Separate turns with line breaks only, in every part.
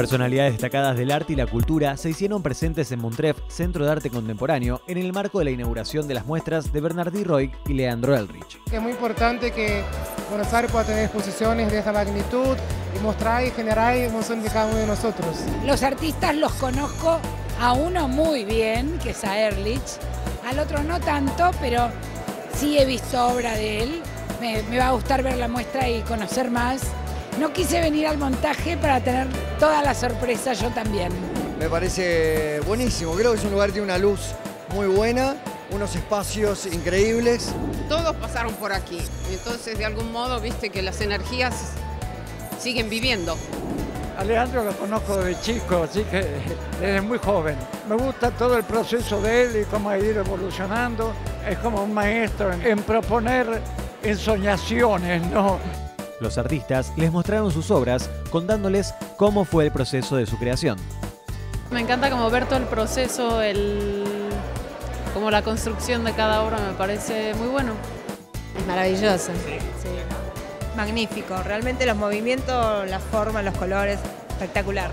Personalidades destacadas del arte y la cultura se hicieron presentes en Montref, Centro de Arte Contemporáneo, en el marco de la inauguración de las muestras de Bernardí Roy y Leandro Elrich.
Es muy importante que Buenos Aires pueda tener exposiciones de esta magnitud y mostrar y generar emoción de cada uno de nosotros.
Los artistas los conozco a uno muy bien, que es a Erlich, al otro no tanto, pero sí he visto obra de él. Me, me va a gustar ver la muestra y conocer más. No quise venir al montaje para tener toda la sorpresa yo también.
Me parece buenísimo, creo que es un lugar que tiene una luz muy buena, unos espacios increíbles.
Todos pasaron por aquí, entonces de algún modo viste que las energías siguen viviendo.
Alejandro lo conozco desde chico, así que desde muy joven. Me gusta todo el proceso de él y cómo ha ido evolucionando. Es como un maestro en, en proponer ensoñaciones, ¿no?
Los artistas les mostraron sus obras contándoles cómo fue el proceso de su creación.
Me encanta como ver todo el proceso, el, como la construcción de cada obra me parece muy bueno.
Es maravilloso.
Sí. Magnífico, realmente los movimientos, la forma, los colores, espectacular.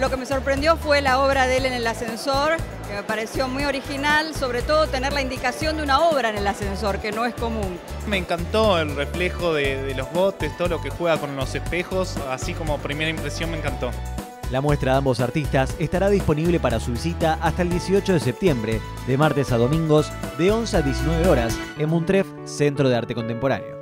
Lo que me sorprendió fue la obra de él en el ascensor, que me pareció muy original, sobre todo tener la indicación de una obra en el ascensor, que no es común.
Me encantó el reflejo de, los botes, todo lo que juega con los espejos, así como primera impresión me encantó.
La muestra de ambos artistas estará disponible para su visita hasta el 18 de septiembre, de martes a domingos, de 11 a 19 horas, en Muntref, Centro de Arte Contemporáneo.